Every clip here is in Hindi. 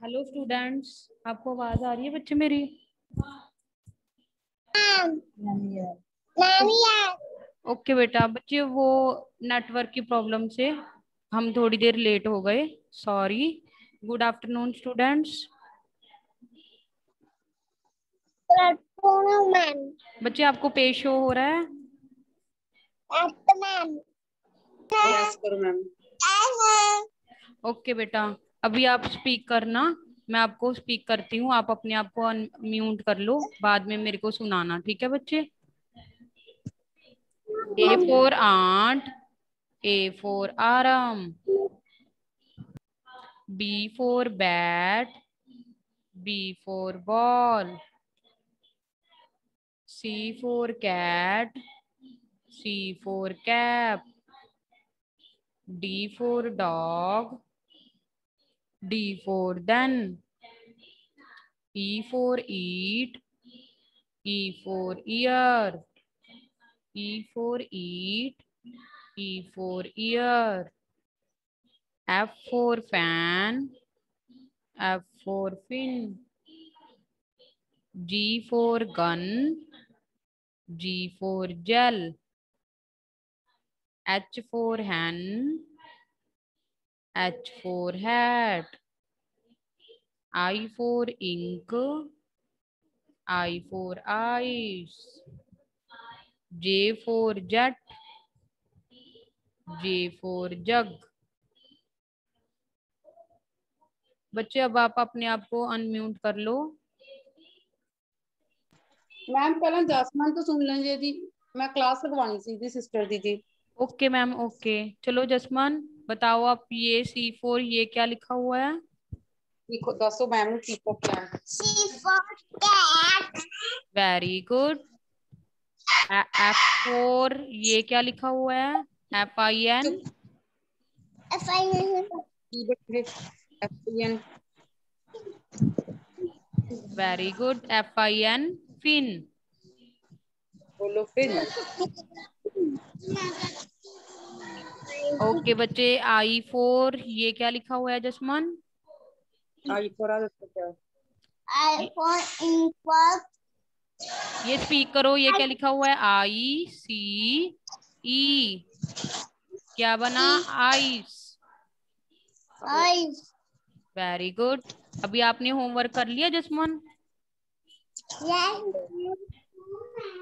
हेलो स्टूडेंट्स आपको आवाज़ आ रही है बच्चे मेरी? ओके बेटा. बच्चे वो नेटवर्क की प्रॉब्लम से हम थोड़ी देर लेट हो गए. सॉरी गुड आफ्टरनून स्टूडेंट्स बच्चे आपको पेश हो रहा है? ओके बेटा. अभी आप स्पीक करना, मैं आपको स्पीक करती हूँ, आप अपने आप को म्यूट कर लो, बाद में मेरे को सुनाना, ठीक है बच्चे? A for ant A for आराम B for bat B for ball C for cat C for cap D for dog D for then. E for eat. E for ear. E for eat. E for ear. F for fan. F for fin. G for gun. G for gel. H for hen. H for hat. I for ink. I for eyes. J for jet. J for jug. बच्चे अब आप अपने आप को अनम्यूट कर लो मैम पहले जसमान तो सुन लेंगे जी मैं क्लास लगवानी सी थी सिस्टर दी जी ओके मैम ओके चलो जसमान बताओ आप ये सी फोर ये क्या लिखा हुआ है? दसो मैम सी फोर क्या वेरी गुड एफ़ फोर ये क्या लिखा हुआ है? F I N F I N very good F I N fin बोलो फिर। ओके बच्चे आई फोर ये क्या लिखा हुआ है जसमान? आई फोर आ आई फोर ये स्पीक करो ये क्या लिखा हुआ है? आई सी ई। क्या बना? आइस आई वेरी गुड अभी आपने होमवर्क कर लिया जसमान?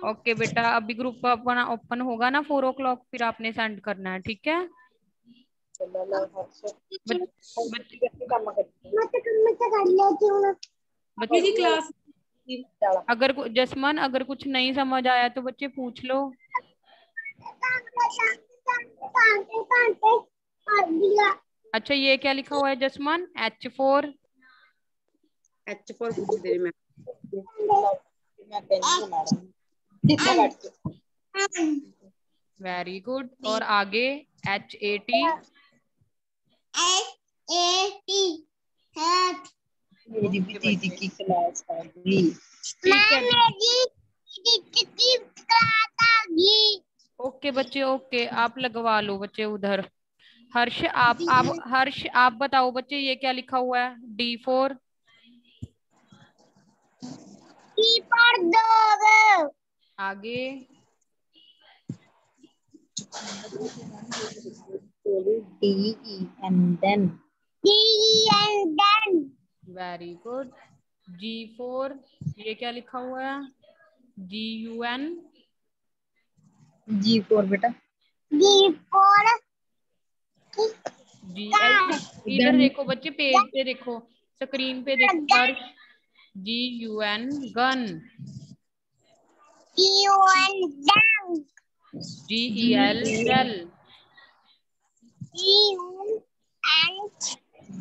ओके बेटा अभी ग्रुप अपना ओपन होगा ना फोर ओ क्लॉक फिर आपने सेंड करना है ठीक है? बच्चे क्लास अगर जसमान अगर कुछ नहीं समझ आया तो बच्चे पूछ लो। अच्छा ये क्या लिखा हुआ है Jasman? H for H for मैं? वेरी गुड और आगे एच ए टी मेरी भी दीदी की क्लास आ गई। ओके बच्चे ओके आप लगवा लो बच्चे उधर। हर्ष आप आप हर्ष आप बताओ बच्चे ये क्या लिखा हुआ है? डी फोर आगे। D E N den very good G for ये क्या लिखा हुआ है? G U N G for बेटा। जी इधर देखो बच्चे पेज पे देखो स्क्रीन पे देखो Harsh G U N gun G E L gel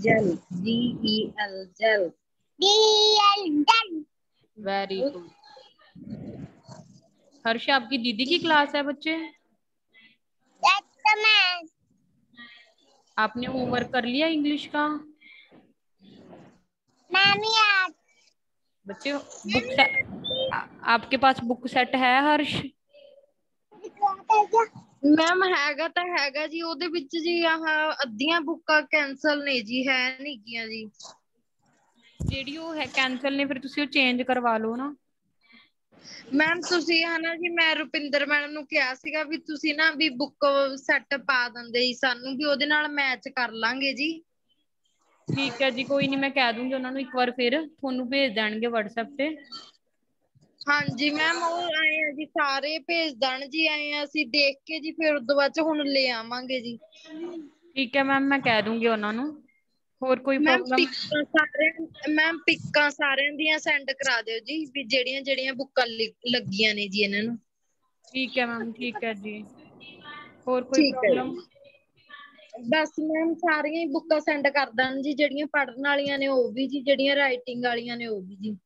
जल जी ई एल जल वेरी गुड हर्ष आपकी दीदी की क्लास है बच्चे? आपने होमवर्क कर लिया इंग्लिश का? बच्चे बुक सेट आपके पास बुक सेट है हर्ष ਮੈਮ ਹੈਗਾ ਤਾਂ ਹੈਗਾ ਜੀ ਉਹਦੇ ਵਿੱਚ ਜੀ ਆਹ ਅੱਧੀਆਂ ਬੁੱਕਾਂ ਕੈਨਸਲ ਨੇ ਜੀ ਹੈ ਨਹੀਂ ਗੀਆਂ ਜੀ ਜਿਹੜੀ ਉਹ ਹੈ ਕੈਨਸਲ ਨੇ ਫਿਰ ਤੁਸੀਂ ਉਹ ਚੇਂਜ ਕਰਵਾ ਲਓ ਨਾ ਮੈਮ ਤੁਸੀਂ ਹਨਾ ਜੀ ਮੈਂ ਰੁਪਿੰਦਰ ਮੈਡਮ ਨੂੰ ਕਿਹਾ ਸੀਗਾ ਵੀ ਤੁਸੀਂ ਨਾ ਵੀ ਬੁੱਕ ਸੈੱਟ ਪਾ ਦਿੰਦੇ ਜੀ ਸਾਨੂੰ ਵੀ ਉਹਦੇ ਨਾਲ ਮੈਚ ਕਰ ਲਾਂਗੇ ਜੀ ਠੀਕ ਹੈ ਜੀ ਕੋਈ ਨਹੀਂ ਮੈਂ ਕਹਿ ਦੂੰਗੀ ਉਹਨਾਂ ਨੂੰ ਇੱਕ ਵਾਰ ਫਿਰ ਤੁਹਾਨੂੰ ਭੇਜ ਦੇਣਗੇ WhatsApp ਤੇ। ਹਾਂਜੀ ਮੈਮ ਉਹ ਆਏ ਆ ਜੀ ਸਾਰੇ ਭੇਜ ਦੇਣ ਜੀ ਆਏ ਆ ਅਸੀਂ ਦੇਖ ਕੇ ਜੀ ਫਿਰ ਉਦੋਂ ਬਾਅਦ ਚ ਹੁਣ ਲੈ ਆਵਾਂਗੇ ਜੀ। ਠੀਕ ਹੈ ਮੈਮ ਮੈਂ ਕਹਿ ਦੂੰਗੀ ਉਹਨਾਂ ਨੂੰ। ਹੋਰ ਕੋਈ ਮੈਮ ਪ੍ਰੋਬਲਮ ਪਿੱਕਾਂ ਸਾਰਿਆਂ ਮੈਮ ਪਿੱਕਾਂ ਸਾਰਿਆਂ ਦੀਆਂ ਸੈਂਡ ਕਰਾ ਦਿਓ ਜੀ ਵੀ ਜਿਹੜੀਆਂ ਜਿਹੜੀਆਂ ਬੁੱਕਾਂ ਲਿ- ਲੱਗੀਆਂ ਨੇ ਜੀ ਇਹਨਾਂ ਨੂੰ। ਠੀਕ ਹੈ ਮੈਮ ਠੀਕ ਹੈ ਜੀ। ਹੋਰ ਕੋਈ ਠੀਕ ਹੈ ਜੀ। ਪ੍ਰੋਬਲਮ ਬਸ ਮੈਮ ਸਾਰੀਆਂ ਹੀ ਬੁੱਕਾਂ ਸੈਂਡ ਕਰ ਦੇਣ ਜੀ ਜਿਹੜੀਆਂ ਪੜ੍ਹਨ ਵਾਲੀਆਂ ਨੇ ਉਹ ਵੀ ਜੀ ਜਿਹੜੀਆਂ ਰਾਈਟਿੰਗ ਵਾਲੀਆਂ ਨੇ ਉਹ ਵੀ ਜੀ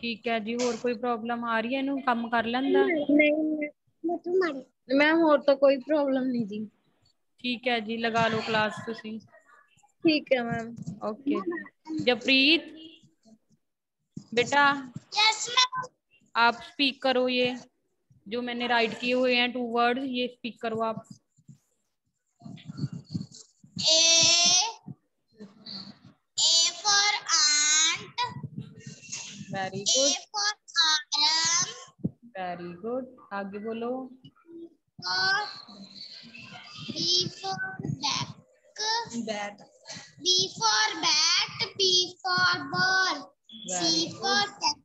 ਠੀਕ ਹੈ ਜੀ ਹੋਰ ਕੋਈ ਪ੍ਰੋਬਲਮ ਆ ਰਹੀ ਹੈ ਇਹਨੂੰ ਕੰਮ ਕਰ ਲੈਂਦਾ ਨਹੀਂ ਮੈਮ ਹੋਰ ਤਾਂ ਕੋਈ ਪ੍ਰੋਬਲਮ ਨਹੀਂ ਜੀ ਠੀਕ ਹੈ ਜੀ ਲਗਾ ਲਓ ਕਲਾਸ ਤੁਸੀਂ ਠੀਕ ਹੈ ਮੈਮ ओके जपरीत बेटा यस मैम आप स्पीक करो ये जो मैंने राइट किए हुए हैं टू वर्ड ये स्पीक करो आप A A for ant very A for arm very good आगे बोलो B for back Bat. B for bat B for ball Very C for cat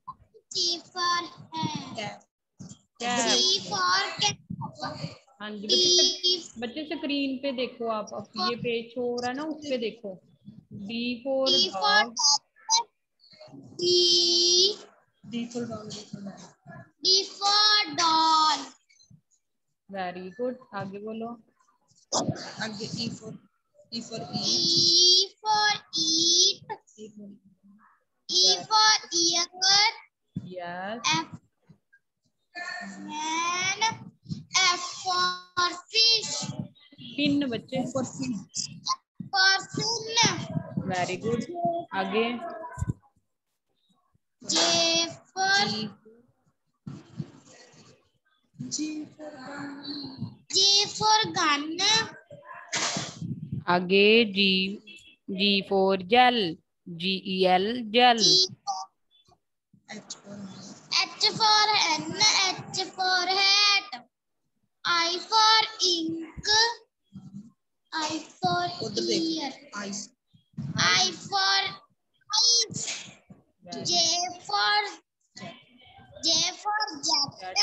C for hand Cat. D for cat हाँ जी बच्चे बच्चे स्क्रीन पे देखो आप ये पेज हो रहा है ना उस पे देखो। डी फोर वेरी गुड आगे बोलो। आगे e yes F for fish पिन बच्चे for fish. For fin very good आगे J for G. G for J for gun आगे G G for gel G E L gel T for H for H hen H for hat I for ink I for ear eyes. I for eyes J for J for jacket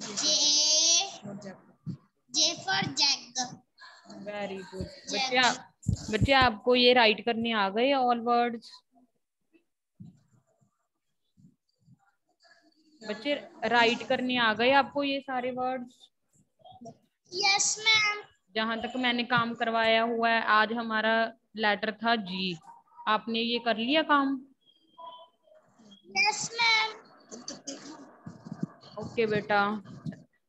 J J for jag very good बच्चे बच्चे आपको ये राइट करने आ गए ऑल वर्ड्स बच्चे राइट करने आ गए आपको ये सारे वर्ड्स Yes ma'am. जहाँ तक मैंने काम करवाया हुआ है आज हमारा लेटर था जी आपने ये कर लिया काम? Yes ma'am. ओके बेटा।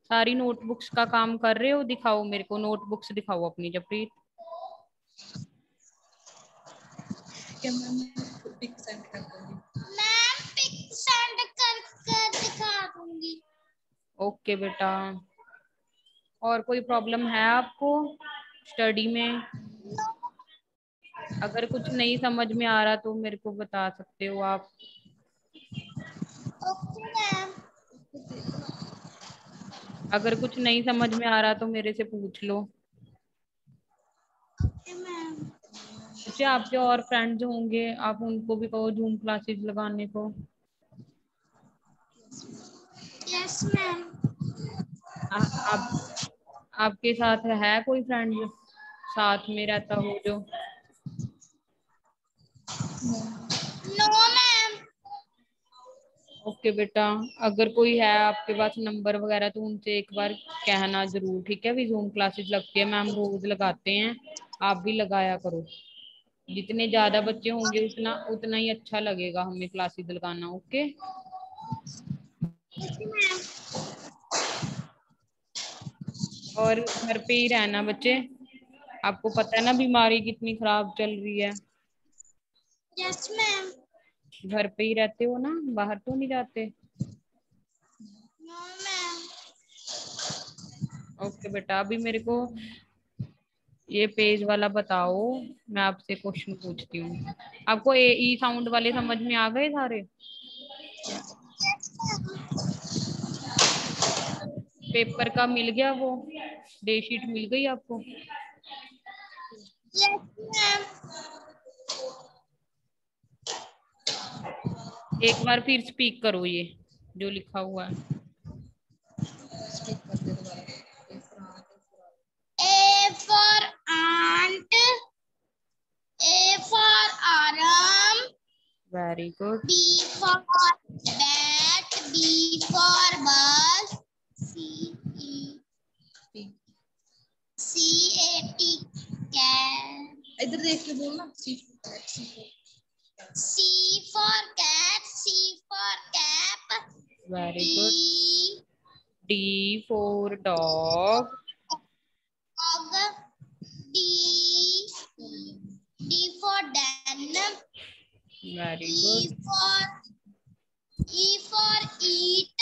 सारी नोटबुक्स का काम कर रहे हो? दिखाओ मेरे को नोटबुक्स दिखाओ अपनी जबप्रीत क्या मैम सेंड कर दूँगी मैम पिक सेंड कर कर दिखा दूँगी ओके बेटा। और कोई प्रॉब्लम है आपको स्टडी में? अगर कुछ नहीं समझ में आ रहा तो मेरे को बता सकते हो आप। अगर कुछ नहीं समझ में आ रहा तो मेरे से पूछ लो। बच्चे आपके और फ्रेंड्स होंगे, आप उनको भी कहो जूम क्लासेस लगाने को। यस मैम आ- आप आपके साथ है कोई फ्रेंड जो साथ में रहता हो जो? नो मैम ओके बेटा अगर कोई है आपके पास नंबर वगैरह तो उनसे एक बार कहना ज़रूर ठीक है? भी जूम क्लासेस लगती है मैम रोज लगाते हैं। आप भी लगाया करो। जितने ज़्यादा बच्चे होंगे उतना उतना ही अच्छा लगेगा हमें क्लासेस लगाना ओके ओके मैम और घर पे ही रहना बच्चे। आपको पता है ना बीमारी कितनी खराब चल रही है। यस मैम घर पे ही रहते हो ना बाहर तो नहीं जाते? नो मैम ओके बेटा अभी मेरे को ये पेज वाला बताओ मैं आपसे क्वेश्चन पूछती हूँ। आपको ए ई साउंड वाले समझ में आ गए सारे? पेपर का मिल गया वो? डे शीट मिल गई आपको? एक बार फिर स्पीक करो ये जो लिखा हुआ है। A for ant, A for aram, very good B for bat, B for bus, C E C A T इधर देख के बोलना C for cat, C for cap, very D good D for dog dog, D D for den, very E good for E for eat.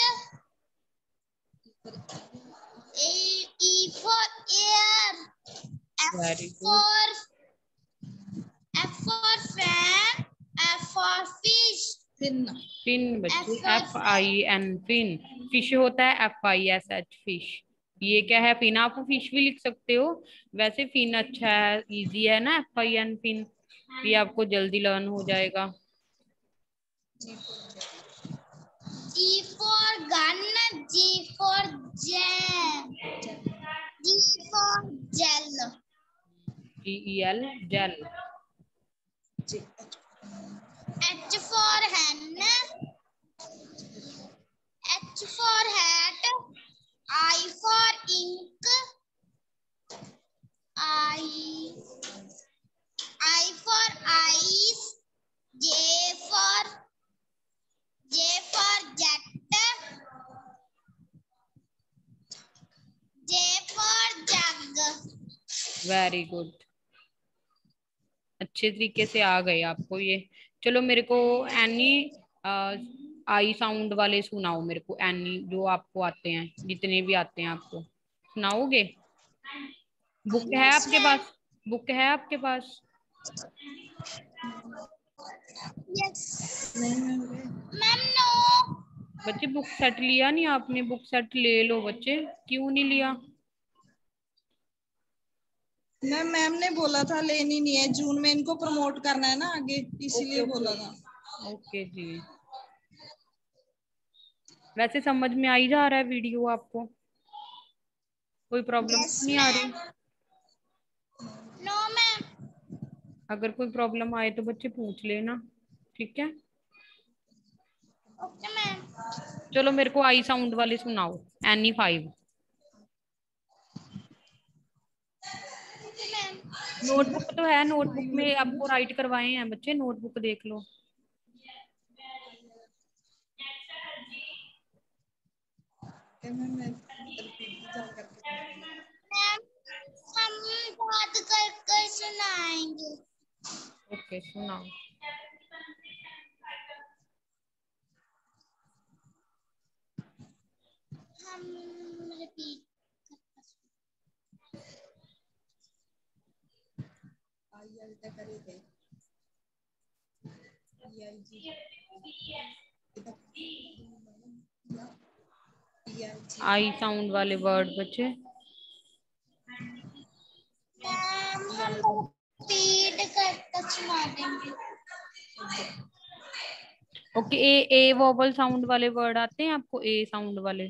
A E for air. F for F for fan. F for fish. Fin fin बच्चे F F I N fin fish होता है F I S H fish ये क्या है फिन आप फ़िश भी लिख सकते हो वैसे फिन अच्छा है इजी है ना एफ़ आई एन फिन ये आपको जल्दी लर्न हो जाएगा G for gun. G for jam. G for gel. D-E-L, gel. H for hen. H for hat. I for ink. I. I for eyes. J for. J for jet. J for jug. Very good. अच्छे तरीके से आ गए आपको ये। चलो मेरे को एनी आई साउंड वाले सुनाओ मेरे को एनी जो आपको आते हैं जितने भी आते हैं आपको। सुनाओगे? बुक है आपके पास? बुक है आपके पास? बच्चे बुक सेट लिया नहीं आपने? बुक सेट ले लो बच्चे। क्यों नहीं लिया? मैम मैम ने बोला था लेनी नहीं है जून में इनको प्रमोट करना है ना आगे इसीलिए बोला था। ओके जी। वैसे समझ में आ ही जा रहा है वीडियो आपको? कोई प्रॉब्लम Yes, नहीं आ रही? No, ma'am. अगर कोई प्रॉब्लम आए तो बच्चे पूछ लेना ठीक है? Okay Okay, ma'am. चलो मेरे को आई साउंड वाले सुनाओ any five Okay, ma'am. Notebook तो है नोटबुक में आपको राइट करवाए हैं बच्चे नोटबुक देख लो। ओके सुनाओ। हम रिपीट तक करे थे। आई साउंड वाले वर्ड बच्चे okay A A vowel sound वाले वर्ड आते हैं? आपको ए साउंड वाले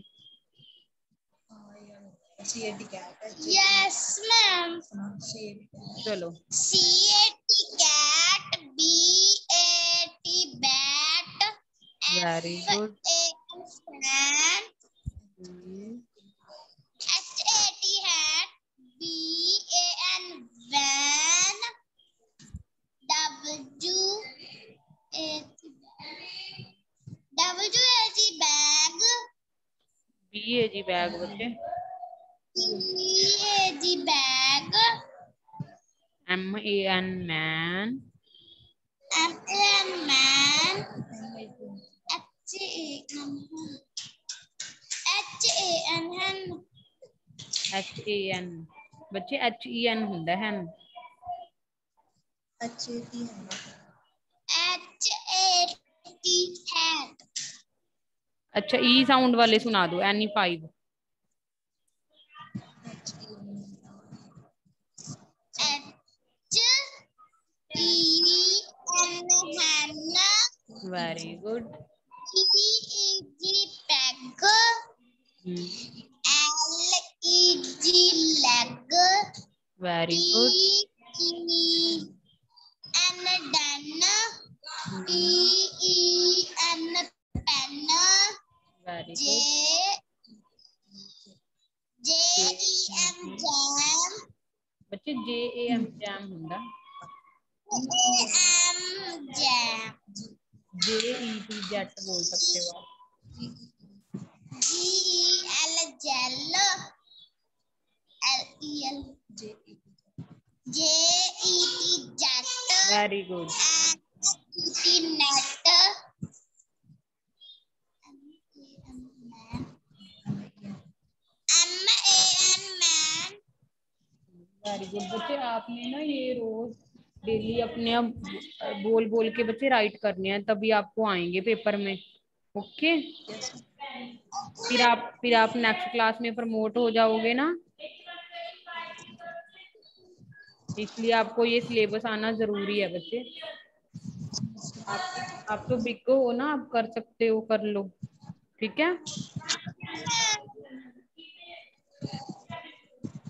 सी ए टी क्या है yes ma'am C A T चलो C A T cat B A T bat Very F good. A N fan H A T hat B A N van W A T W A T bag B A G bag बच्चे B A T bag M A N man M A N man H A N H A N hen H A N ਬੱਚੇ ਐਚ ਈ ਐਨ ਹੁੰਦਾ ਹੈ अच्छे की है H A T hat. अच्छा ई साउंड वाले सुना दो N E five Very good. He is the L is leg. Very good. E and done. P E pen. Very good. J E M jam. बच्चे जे ए jam? जे बोल सकते हो आप E E E E good बच्चे आपने ना ये रोज डेली अपने अब बोल बोल के बच्चे राइट करने हैं, तभी आपको आएँगे पेपर में। ओके फिर आप फिर आप नेक्स्ट क्लास में प्रमोट हो जाओगे ना। इसलिए आपको ये सिलेबस आना ज़रूरी है बच्चे। आप आप तो बिग हो ना, आप कर सकते हो, कर लो। ठीक है?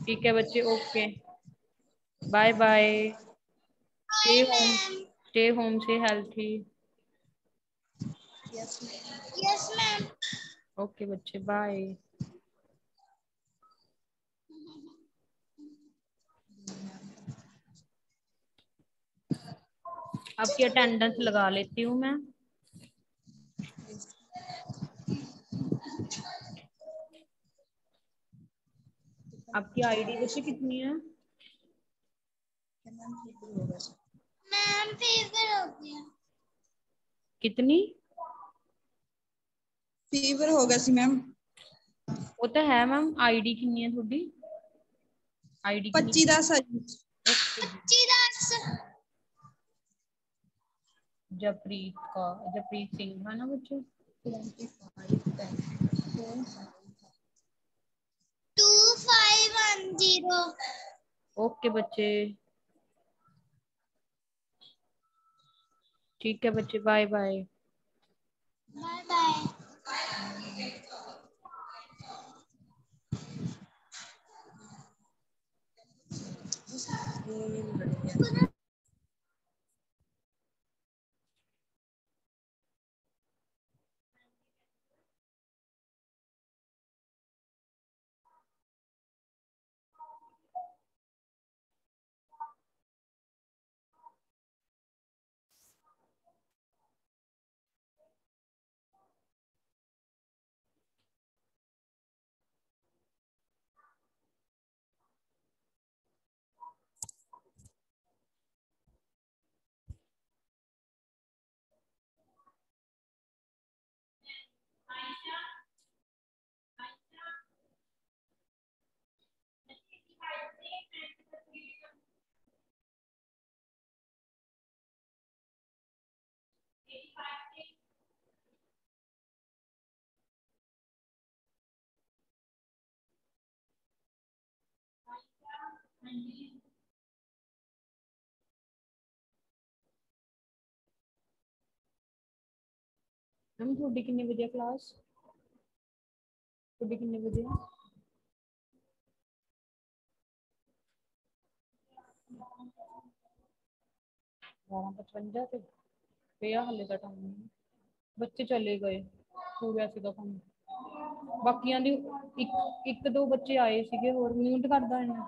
ठीक है बच्चे okay bye bye stay home stay home से healthy yes ma'am Yes, ma'am. Okay बच्चे बाय आपकी अटेंडेंस लगा लेती हूँ मैं। आपकी आईडी बच्चे कितनी है? Ma'am, fever हो गया. कितनी? फीवर होगा सी मैम। वो तो है मैम आईडी कितनी है थोड़ी? आईडी पच्ची दस है। जी पच्ची दस. जपरीत का जपरीत सिंह है ना बच्चे? Two five one zero. Okay बच्चे। ठीक है बच्चे bye bye Bye bye. Ma'am ਤੁਹਾਡੀ ਕਿੰਨੇ ਵਜੇ ਕਲਾਸ ਤੁਹਾਡੀ ਕਿੰਨੇ ਵਜੇ ਆ ਬਾਰਾਂ ਪਚਵੰਜਾ ਤੇ ਪਿਆ ਹਲੇ ਦਾ ਟਾਈਮ ਬੱਚੇ ਚਲੇ ਗਏ ਹੋ ਗਿਆ ਸੀਗਾ ਕੰਮ ਬਾਕੀਆਂ ਦੀ ਇੱਕ ਇੱਕ ਦੋ ਬੱਚੇ ਆਏ ਸੀਗੇ ਹੋਰ ਮਿਊਟ ਕਰਦਾ ਇਹਨੂੰ